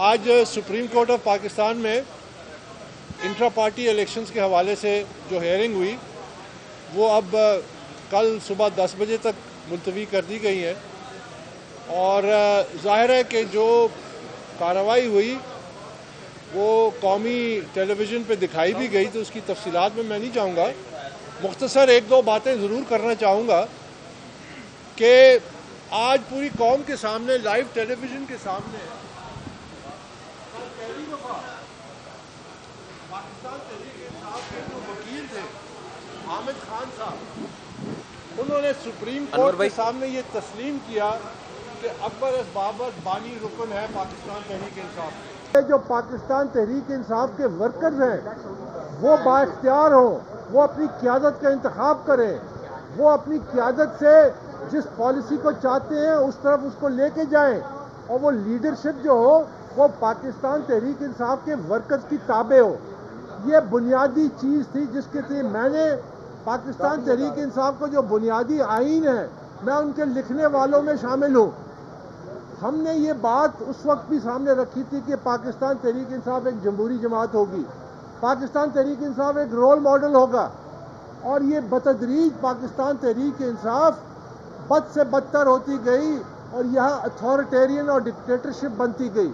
आज supreme court of Pakistan में intra party elections के हवाले से जो हेयरिंग हुई, वो अब कल सुबह 10 बजे तक मुलतवी कर दी गई है। और ज़ाहिर है कि जो कार्रवाई हुई, वो कौमी टेलीविज़न पे दिखाई भी गई तो उसकी तफसीलात में मैं नहीं चाहूँगा मुख्तसर एक दो बातें ज़रूर करना चाहूँगा कि आज पूरी कौम के सामने लाइव टेलीविज़न के सामने पाकिस्तान तहरीक इंसाफ के जो वकील थे हामिद खान साहब उन्होंने सुप्रीम कोर्ट के सामने ये तस्लीम किया कि अकबर अस बाबर बानी रुकन है पाकिस्तान तहरीक इंसाफ जो पाकिस्तान तहरीक इंसाफ के वर्कर्स हैं वो बाख्तियार हो वो अपनी क्यादत का इंतखब करें वो अपनी क्यादत से जिस पॉलिसी को चाहते हैं उस तरफ़ उसको लेके जाएँ और वो लीडरशिप जो हो वो पाकिस्तान तहरीक इंसाफ के वर्कर्स की ताबे हो। ये बुनियादी चीज़ थी जिसके लिए मैंने पाकिस्तान तहरीक इंसाफ को जो बुनियादी आइन है, मैं उनके लिखने वालों में शामिल हूँ। हमने ये बात उस वक्त भी सामने रखी थी कि पाकिस्तान तहरीक इंसाफ एक जमहूरी जमात होगी। पाकिस्तान तहरीक इंसाफ एक रोल मॉडल होगा। और ये बतदरीज पाकिस्तान तहरीक इंसाफ बद से बदतर होती गई और यहाँ अथॉरिटेरियन और डिक्टेटरशिप बनती गई।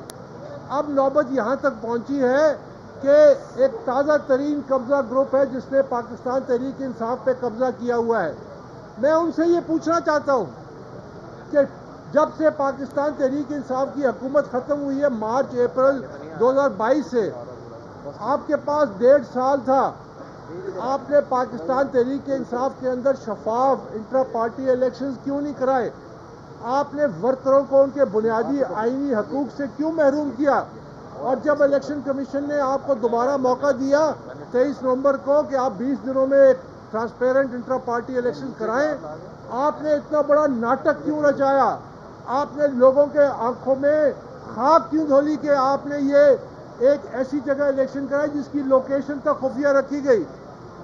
अब नौबत यहाँ तक पहुँची है कि एक ताज़ा तरीन कब्ज़ा ग्रुप है जिसने पाकिस्तान तहरीक इंसाफ पे कब्ज़ा किया हुआ है। मैं उनसे ये पूछना चाहता हूँ कि जब से पाकिस्तान तहरीक इंसाफ की हुकूमत ख़त्म हुई है, मार्च, अप्रैल 2022 से, आपके पास डेढ़ साल था। आपने पाकिस्तान तहरीक इंसाफ के अंदर शफाफ इंट्रा पार्टी इलेक्शन क्यों नहीं कराए? आपने वर्करों को उनके बुनियादी आईनी हकूक से क्यों महरूम किया? और जब इलेक्शन कमीशन ने आपको दोबारा मौका दिया तेईस नवंबर को कि आप 20 दिनों में ट्रांसपेरेंट इंट्रा पार्टी इलेक्शन कराएँ, आपने इतना बड़ा नाटक क्यों रचाया? आपने लोगों के आँखों में खाक क्यों धोली कि आपने ये एक ऐसी जगह इलेक्शन कराई जिसकी लोकेशन तक खुफिया रखी गई,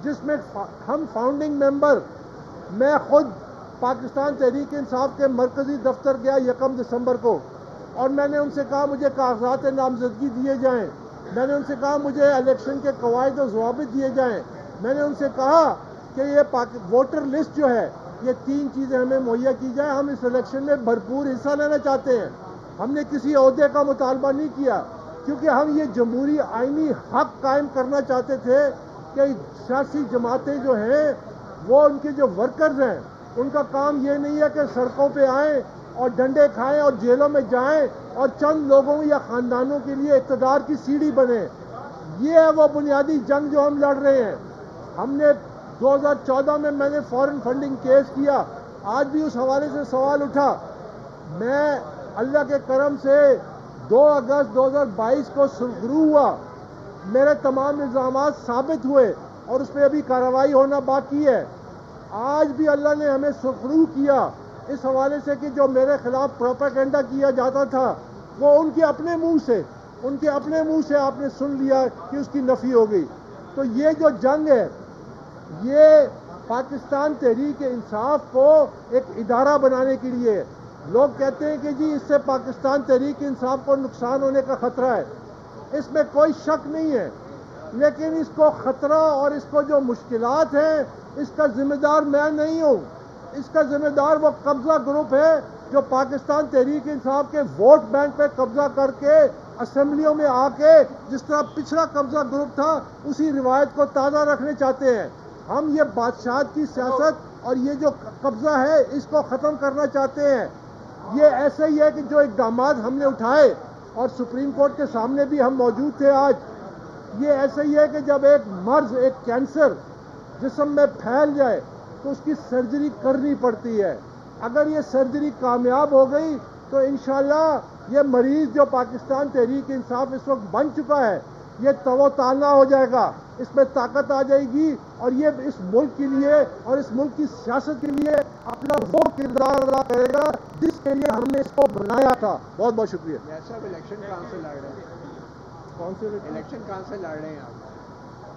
जिसमें हम फाउंडिंग मेंबर मैं खुद पाकिस्तान तहरीक इंसाफ के मरकजी दफ्तर गया यकम दिसंबर को। और मैंने उनसे कहा, मुझे कागजात नामजदगी दिए जाएँ। मैंने उनसे कहा, मुझे इलेक्शन के कवायद और जवाब दिए जाएँ। मैंने उनसे कहा कि ये वोटर लिस्ट जो है, ये तीन चीज़ें हमें मुहैया की जाए। हम इस इलेक्शन में भरपूर हिस्सा लेना चाहते हैं। हमने किसी अहदे का मुतालबा नहीं किया, क्योंकि हम ये जमहूरी आइनी हक कायम करना चाहते थे कि सियासी जमातें जो हैं, वो उनके जो वर्कर्स हैं, उनका काम ये नहीं है कि सड़कों पे आए और डंडे खाएँ और जेलों में जाएँ और चंद लोगों या खानदानों के लिए इकतदार की सीढ़ी बने। ये है वो बुनियादी जंग जो हम लड़ रहे हैं। हमने 2014 में मैंने फॉरेन फंडिंग केस किया। आज भी उस हवाले से सवाल उठा। मैं अल्लाह के करम से 2 अगस्त 2022 को शुरू हुआ। मेरे तमाम इल्ज़ाम साबित हुए और उस पर अभी कार्रवाई होना बाकी है। आज भी अल्लाह ने हमें सुखरू किया। इस हवाले से कि जो मेरे खिलाफ प्रोपागेंडा किया जाता था, वो उनके अपने मुँह से, उनके अपने मुँह से आपने सुन लिया कि उसकी नफी हो गई। तो ये जो जंग है, ये पाकिस्तान तहरीक इंसाफ को एक इदारा बनाने के लिए लोग कहते हैं कि जी, इससे पाकिस्तान तहरीक इंसाफ को नुकसान होने का खतरा है। इसमें कोई शक नहीं है, लेकिन इसको खतरा और इसको जो मुश्किलात हैं, इसका जिम्मेदार मैं नहीं हूँ। इसका जिम्मेदार वो कब्जा ग्रुप है जो पाकिस्तान तहरीक इंसाफ के वोट बैंक पे कब्जा करके असेंबलियों में आके जिस तरह पिछड़ा कब्जा ग्रुप था, उसी रिवायत को ताज़ा रखने चाहते हैं। हम ये बादशाह की सियासत और ये जो कब्जा है, इसको ख़त्म करना चाहते हैं। ये ऐसे ही है कि जो इकदाम हमने उठाए और सुप्रीम कोर्ट के सामने भी हम मौजूद थे आज, ये ऐसे ही है कि जब एक मर्ज, एक कैंसर जिसम में फैल जाए तो उसकी सर्जरी करनी पड़ती है। अगर ये सर्जरी कामयाब हो गई तो इन ये मरीज़ जो पाकिस्तान तहरीक इंसाफ इस वक्त बन चुका है ये तवोताना हो जाएगा। इसमें ताकत आ जाएगी और ये इस मुल्क के लिए और इस मुल्क की सियासत के लिए अपना वो किरदार अदा करेगा जिसके लिए हमने इसको बनाया था। बहुत बहुत शुक्रिया इलेक्शन कहाँ से लड़ रहे हैं? कौन से इलेक्शन कहाँ से लड़ रहे हैं आप?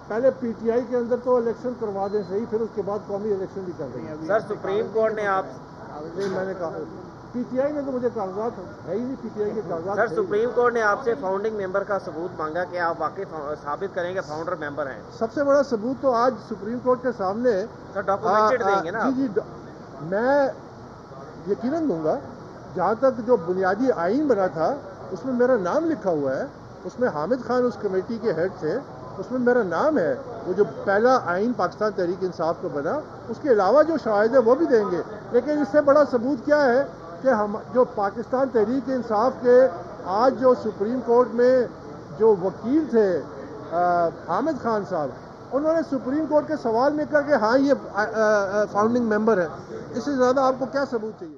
पहले पीटीआई के अंदर तो इलेक्शन करवा दें सही फिर उसके बाद कौमी इलेक्शन भी कर देंगे। सर सुप्रीम कोर्ट ने आप मैंने कहा पीटीआई ने तो मुझे कागजात है ही नहीं पीटीआई के कागजात। सर। सुप्रीम कोर्ट ने आपसे फाउंडिंग मेंबर का सबूत मांगा कि आप वाकई साबित करेंगे फाउंडर मेंबर हैं। सबसे बड़ा सबूत तो आज सुप्रीम कोर्ट के सामने सर डॉक्यूमेंटेड देंगे ना जी जी मैं यकीनन दूँगा जहाँ तक जो बुनियादी आइन बना था उसमें मेरा नाम लिखा हुआ है। उसमें हामिद खान उस कमेटी के हेड थे। उसमें मेरा नाम है, वो जो पहला आइन पाकिस्तान तहरीक इंसाफ को बना, उसके अलावा जो शायद है वो भी देंगे। लेकिन इससे बड़ा सबूत क्या है कि हम, जो पाकिस्तान तहरीक इंसाफ के आज जो सुप्रीम कोर्ट में जो वकील थे हामिद खान साहब, उन्होंने सुप्रीम कोर्ट के सवाल में कहा कि हाँ ये फाउंडिंग मेंबर है। इससे ज़्यादा आपको क्या सबूत चाहिए?